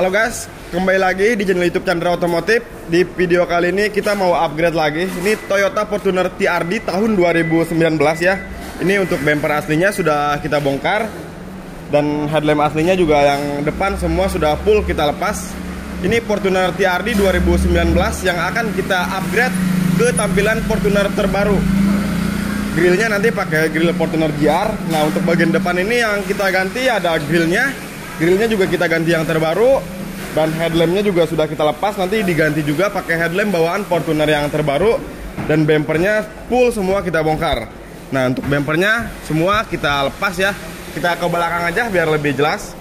Halo guys, kembali lagi di channel YouTube Chandra Otomotif. Di video kali ini kita mau upgrade lagi. Ini Toyota Fortuner TRD tahun 2019 ya. Ini untuk bumper aslinya sudah kita bongkar dan headlamp aslinya juga yang depan semua sudah full kita lepas. Ini Fortuner TRD 2019 yang akan kita upgrade ke tampilan Fortuner terbaru. Grillnya nanti pakai grill Fortuner GR. Nah untuk bagian depan ini yang kita ganti ada grillnya grillnya juga kita ganti yang terbaru dan headlampnya juga sudah kita lepas. Nanti diganti juga pakai headlamp bawaan Fortuner yang terbaru. Dan bumpernya full semua kita bongkar. Nah untuk bumpernya semua kita lepas ya. Kita ke belakang aja biar lebih jelas.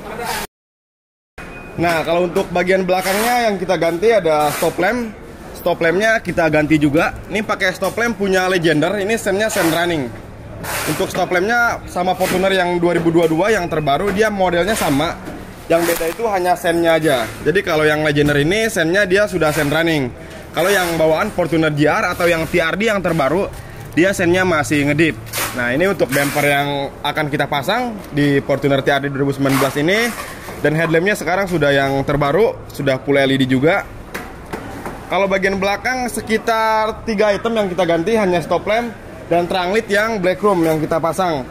Nah kalau untuk bagian belakangnya yang kita ganti ada stop lamp. Stop lampnya kita ganti juga. Ini pakai stop lamp punya Legender. Ini sennya sen running. Untuk stop lampnya sama Fortuner yang 2022 yang terbaru dia modelnya sama yang beda itu hanya sennya aja. Jadi kalau yang Legender ini sennya dia sudah sen running. Kalau yang bawaan Fortuner GR atau yang TRD yang terbaru dia sennya masih ngedip. Nah ini untuk bumper yang akan kita pasang di Fortuner TRD 2019 ini dan headlampnya sekarang sudah yang terbaru sudah full LED juga. Kalau bagian belakang sekitar tiga item yang kita ganti hanya stop lamp dan tranglit yang black room yang kita pasang.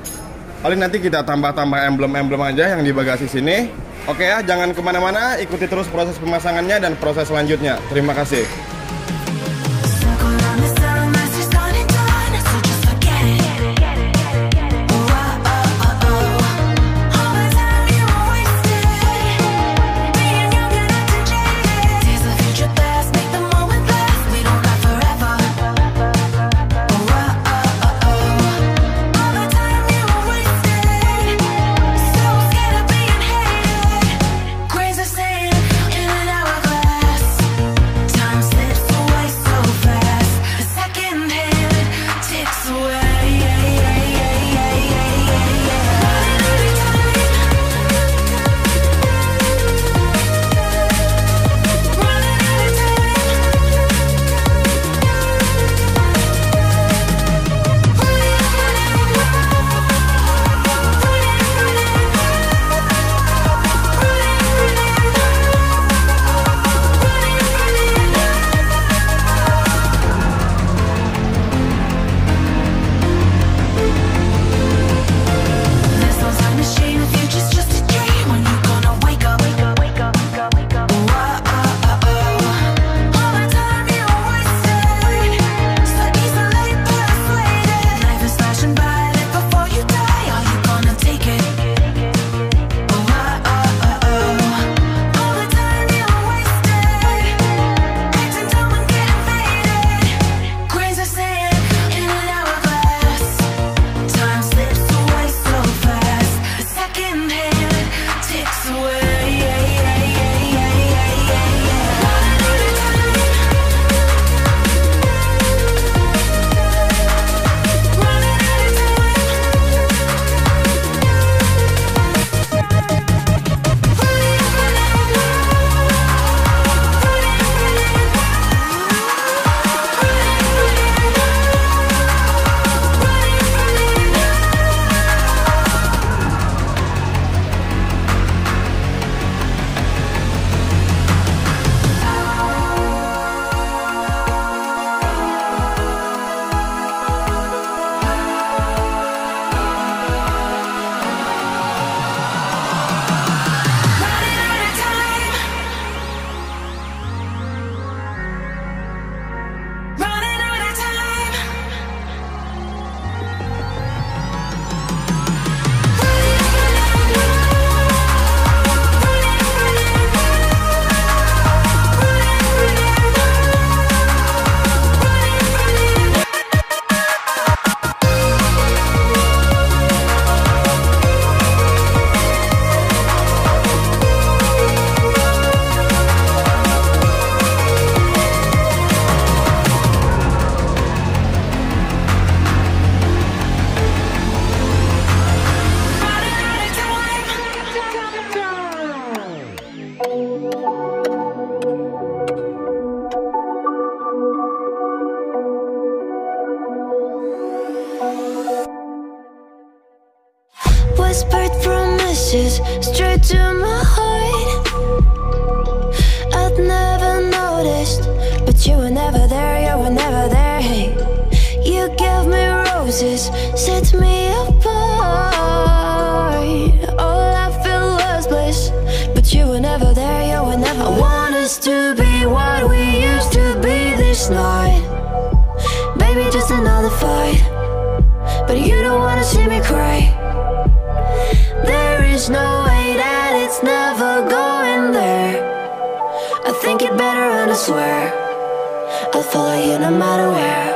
Paling nanti kita tambah-tambah emblem-emblem aja yang di bagasi sini. Oke ya, jangan ke mana-mana, ikuti terus proses pemasangannya dan proses selanjutnya. Terima kasih. Roses set me apart. All I felt was bliss, but you were never there. You were never. I want us to be what we used to be this night. Baby, just another fight, but you don't wanna see me cry. There is no way that it's never going there. I think it better and I swear I'll follow you no matter where.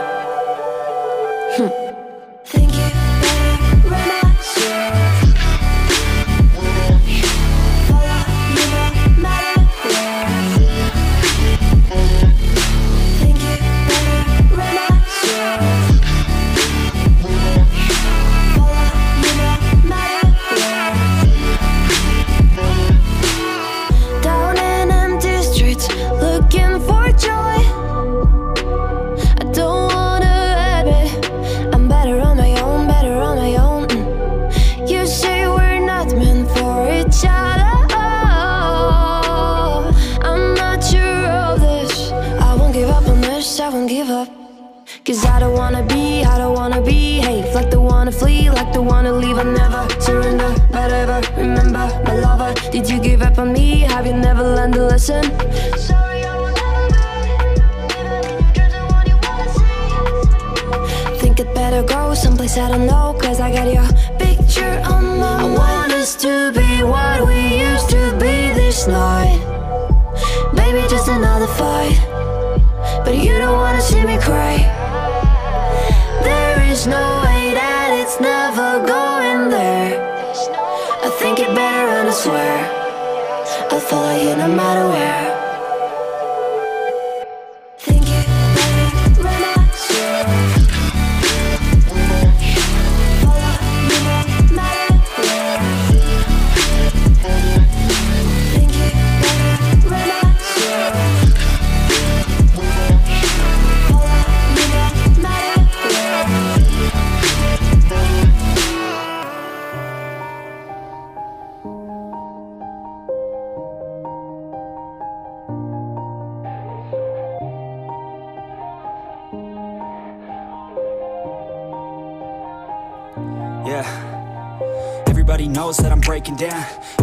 Have you never learned to listen? Sorry, I will never be. Even in your dreams, the one you wanna see. Think it better go someplace I don't know. Cause I got your picture on my I want us to be what we used to be this night. Baby, just another fight. But you don't wanna see me cry. There is no way that it's never going there. I think it better and I swear I'll follow you no matter where. Breaking down.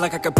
like I could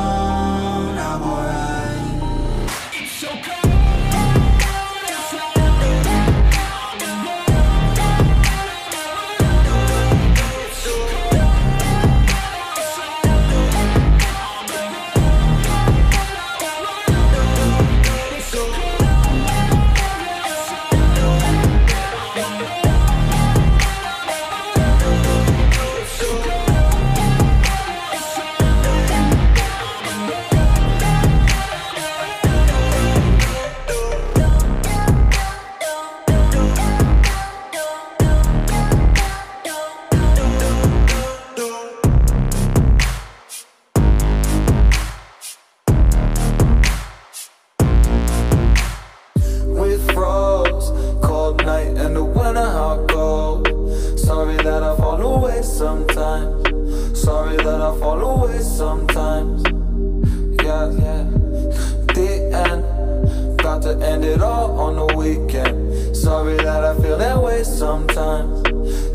Got to end it all on the weekend. Sorry that I feel that way sometimes.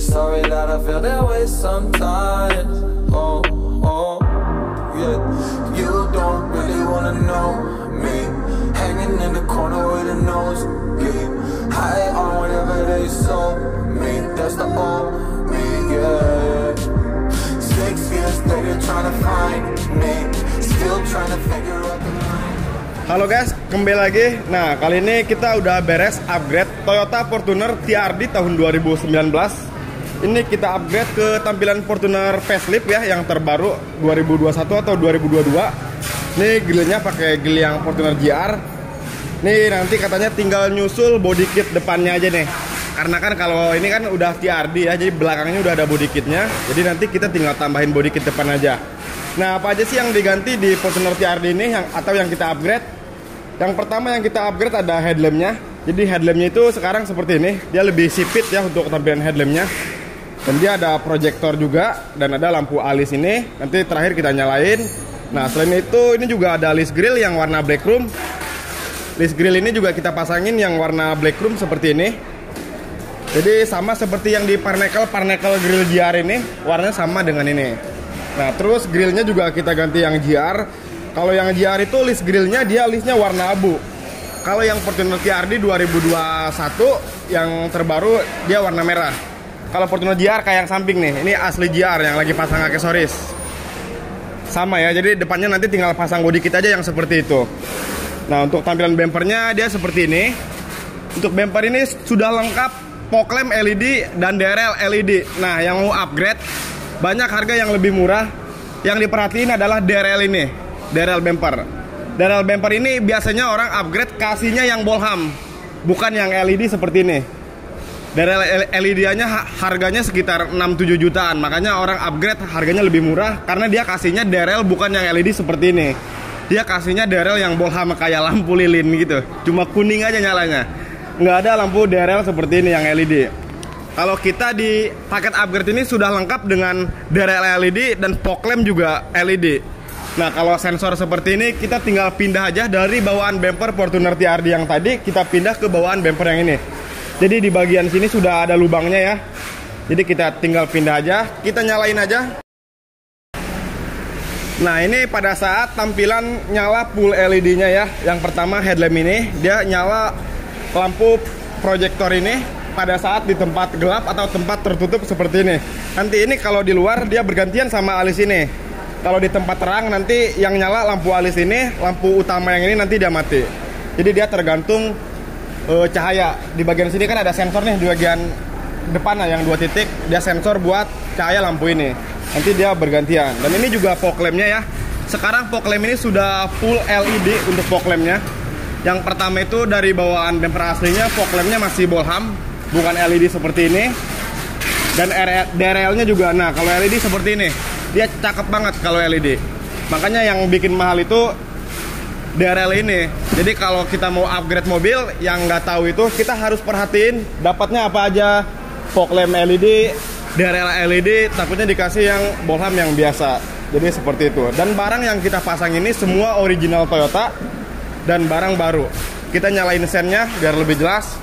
Sorry that I feel that way sometimes. Oh, oh, yeah. You don't really wanna know me. Hanging in the corner with a nose. High on whatever they sold me. That's the old me, yeah. Six years later, trying to find me. Still trying to figure out the line. Halo guys, kembali lagi. Nah, kali ini kita udah beres upgrade Toyota Fortuner TRD tahun 2019. Ini kita upgrade ke tampilan Fortuner facelift ya, yang terbaru 2021 atau 2022. Ini grillnya pakai grill yang Fortuner GR. Nih nanti katanya tinggal nyusul body kit depannya aja nih. Karena kan kalau ini kan udah TRD ya, jadi belakangnya udah ada body kitnya. Jadi nanti kita tinggal tambahin body kit depan aja. Nah, apa aja sih yang diganti di Fortuner TRD ini yang atau yang kita upgrade? Yang pertama yang kita upgrade ada headlampnya. Jadi headlampnya itu sekarang seperti ini. Dia lebih sipit ya untuk tampilan headlampnya. Dan dia ada proyektor juga dan ada lampu alis ini. Nanti terakhir kita nyalain. Nah selain itu ini juga ada list grill yang warna black room. List grill ini juga kita pasangin yang warna black room seperti ini. Jadi sama seperti yang di Parnekel Parnekel grill GR ini warnanya sama dengan ini. Nah terus grillnya juga kita ganti yang GR. Kalau yang GR itu list grillnya dia listnya warna abu. Kalau yang Fortuner TRD 2021 yang terbaru dia warna merah. Kalau Fortuner GR kayak yang samping nih, ini asli GR yang lagi pasang aksesoris. Sama ya, jadi depannya nanti tinggal pasang body kit aja yang seperti itu. Nah untuk tampilan bumpernya dia seperti ini. Untuk bumper ini sudah lengkap lamp LED dan DRL LED. Nah yang mau upgrade banyak harga yang lebih murah. Yang diperhatiin adalah DRL ini, DRL bumper. DRL bumper ini biasanya orang upgrade kasihnya yang bolham, bukan yang LED seperti ini. DRL LED-nya harganya sekitar 6-7 jutaan, makanya orang upgrade harganya lebih murah karena dia kasihnya DRL bukan yang LED seperti ini. Dia kasihnya DRL yang bolham kayak lampu lilin gitu, cuma kuning aja nyalanya. Nggak ada lampu DRL seperti ini yang LED. Kalau kita di paket upgrade ini sudah lengkap dengan DRL LED dan fog juga LED. Nah kalau sensor seperti ini kita tinggal pindah aja dari bawaan bumper Fortuner TRD yang tadi kita pindah ke bawaan bumper yang ini. Jadi di bagian sini sudah ada lubangnya ya. Jadi kita tinggal pindah aja, kita nyalain aja. Nah ini pada saat tampilan nyala full LED-nya ya. Yang pertama headlamp ini dia nyala lampu proyektor ini pada saat di tempat gelap atau tempat tertutup seperti ini. Nanti ini kalau di luar dia bergantian sama alis ini. Kalau di tempat terang nanti yang nyala lampu alis ini, lampu utama yang ini nanti dia mati. Jadi dia tergantung uh, cahaya. Di bagian sini kan ada sensor nih di bagian depan lah yang dua titik, dia sensor buat cahaya lampu ini. Nanti dia bergantian. Dan ini juga fog lamp-nya ya. Sekarang fog lamp ini sudah full LED untuk fog lamp-nya. Yang pertama itu dari bawaan bumper aslinya fog lamp-nya masih bolham, bukan LED seperti ini. Dan DRL-nya juga, nah kalau LED seperti ini, dia cakep banget kalau LED. Makanya yang bikin mahal itu DRL ini. Jadi kalau kita mau upgrade mobil yang nggak tahu itu kita harus perhatiin dapatnya apa aja. Fog lamp LED, DRL LED, takutnya dikasih yang bolham yang biasa. Jadi seperti itu. Dan barang yang kita pasang ini semua original Toyota dan barang baru. Kita nyalain sennya biar lebih jelas.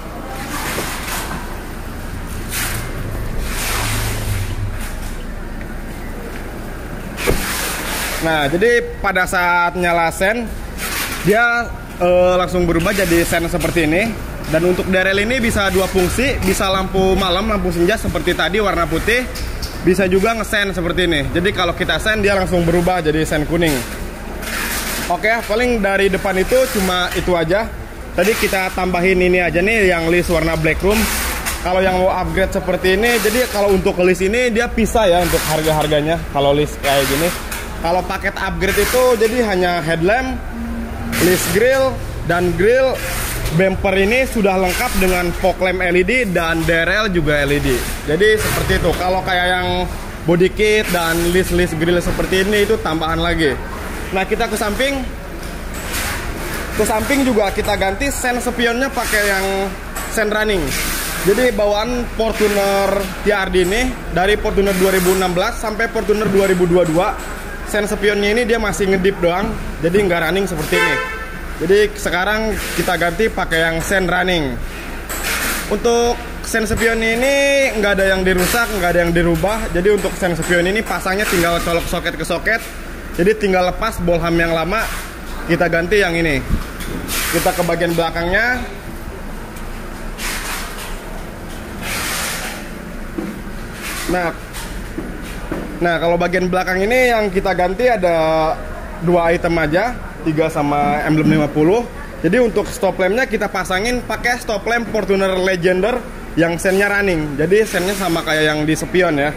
Nah, jadi pada saat nyala sen, dia uh, langsung berubah jadi sen seperti ini. Dan untuk DRL ini bisa dua fungsi, bisa lampu malam, lampu senja seperti tadi warna putih, bisa juga ngesen seperti ini. Jadi kalau kita sen dia langsung berubah jadi sen kuning. Oke, paling dari depan itu cuma itu aja. Tadi kita tambahin ini aja nih yang list warna black room. Kalau yang mau upgrade seperti ini, jadi kalau untuk list ini dia pisah ya untuk harga-harganya. Kalau list kayak gini, kalau paket upgrade itu jadi hanya headlamp, list grill, dan grill bumper ini sudah lengkap dengan fog lamp LED dan DRL juga LED. Jadi seperti itu. Kalau kayak yang body kit dan list-list grill seperti ini itu tambahan lagi. Nah kita ke samping, ke samping juga kita ganti sen spionnya pakai yang sen running. Jadi bawaan Fortuner TRD ini dari Fortuner 2016 sampai Fortuner 2022 sen spionnya ini dia masih ngedip doang, jadi nggak running seperti ini. Jadi sekarang kita ganti pakai yang sen running. Untuk sen spion ini nggak ada yang dirusak, nggak ada yang dirubah. Jadi untuk sen spion ini pasangnya tinggal colok soket ke soket. Jadi tinggal lepas bolham yang lama, kita ganti yang ini. Kita ke bagian belakangnya, Nah, nah kalau bagian belakang ini yang kita ganti ada dua item aja, 3 sama emblem 50. Jadi untuk stop lampnya kita pasangin pakai stop lamp Fortuner Legender yang sennya running. Jadi sennya sama kayak yang di Spion ya.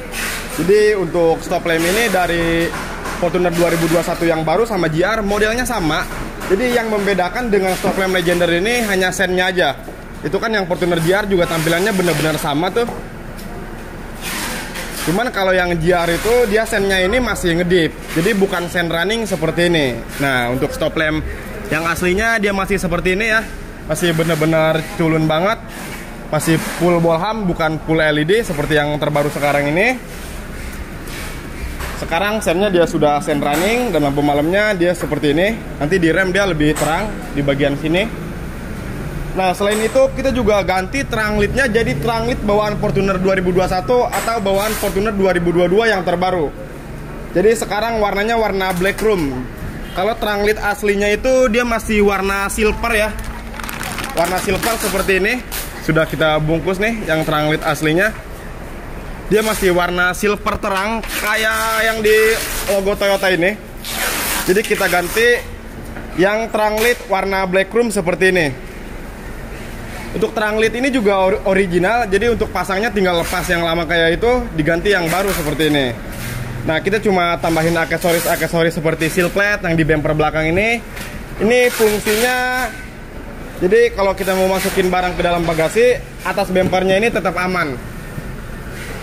Jadi untuk stop lamp ini dari Fortuner 2021 yang baru sama GR modelnya sama. Jadi yang membedakan dengan stop lamp Legender ini hanya sennya aja. Itu kan yang Fortuner GR juga tampilannya benar-benar sama tuh. Cuman kalau yang GR itu dia sennya ini masih ngedip. Jadi bukan sen running seperti ini. Nah, untuk stop lamp yang aslinya dia masih seperti ini ya. Masih benar-benar culun banget. Masih full bolham bukan full LED seperti yang terbaru sekarang ini. Sekarang sennya dia sudah sen running dan lampu malamnya dia seperti ini. Nanti di rem dia lebih terang di bagian sini. Nah selain itu kita juga ganti terang leadnya jadi terang lead bawaan Fortuner 2021 atau bawaan Fortuner 2022 yang terbaru. Jadi sekarang warnanya warna black room. Kalau terang lead aslinya itu dia masih warna silver ya. Warna silver seperti ini. Sudah kita bungkus nih yang terang lead aslinya. Dia masih warna silver terang kayak yang di logo Toyota ini. Jadi kita ganti yang terang lead warna black room seperti ini. Untuk terang led ini juga or original, jadi untuk pasangnya tinggal lepas yang lama kayak itu diganti yang baru seperti ini. Nah kita cuma tambahin aksesoris-aksesoris seperti seal yang di bumper belakang ini. Ini fungsinya, jadi kalau kita mau masukin barang ke dalam bagasi, atas bumpernya ini tetap aman.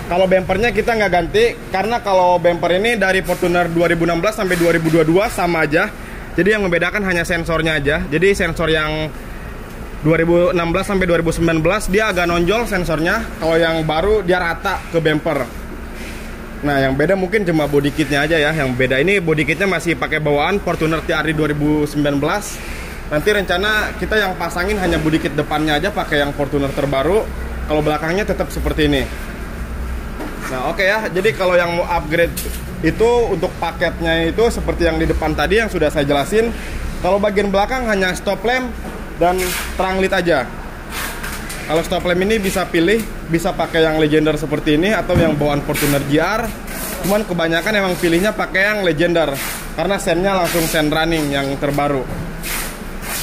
Kalau bumpernya kita nggak ganti, karena kalau bumper ini dari Fortuner 2016 sampai 2022 sama aja. Jadi yang membedakan hanya sensornya aja. Jadi sensor yang 2016 sampai 2019 dia agak nonjol sensornya. Kalau yang baru dia rata ke bumper. Nah, yang beda mungkin cuma body kitnya aja ya. Yang beda ini body kitnya masih pakai bawaan Fortuner TRD 2019. Nanti rencana kita yang pasangin hanya body kit depannya aja pakai yang Fortuner terbaru. Kalau belakangnya tetap seperti ini. Nah, oke okay ya. Jadi kalau yang mau upgrade itu untuk paketnya itu seperti yang di depan tadi yang sudah saya jelasin. Kalau bagian belakang hanya stop lamp, dan terang lit aja. Kalau stop lamp ini bisa pilih bisa pakai yang legender seperti ini atau yang bawaan Fortuner GR cuman kebanyakan emang pilihnya pakai yang legender karena sennya langsung sen running yang terbaru.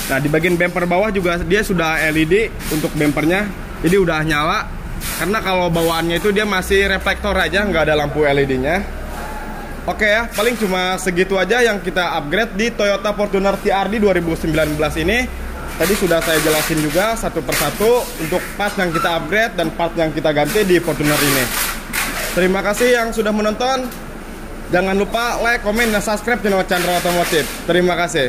Nah di bagian bumper bawah juga dia sudah LED untuk bumpernya jadi udah nyala. Karena kalau bawaannya itu dia masih reflektor aja nggak ada lampu LED nya Oke ya, paling cuma segitu aja yang kita upgrade di Toyota Fortuner TRD 2019 ini Tadi sudah saya jelasin juga satu persatu untuk part yang kita upgrade dan part yang kita ganti di Fortuner ini. Terima kasih yang sudah menonton. Jangan lupa like, komen, dan subscribe channel Chandra Otomotif. Terima kasih.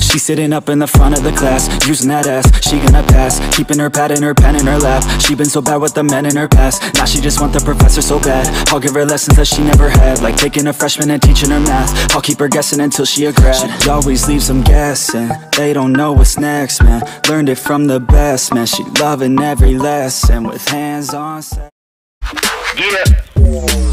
She's sitting up in the front of the class Using that ass, she gonna pass Keeping her pad and her pen in her lap. She been so bad with the men in her past. Now she just want the professor so bad. I'll give her lessons that she never had Like taking a freshman and teaching her math. I'll keep her guessing until she a grad. She always leaves them guessing. They don't know what's next, man. Learned it from the best, man. She loving every lesson With hands on set. Yeah.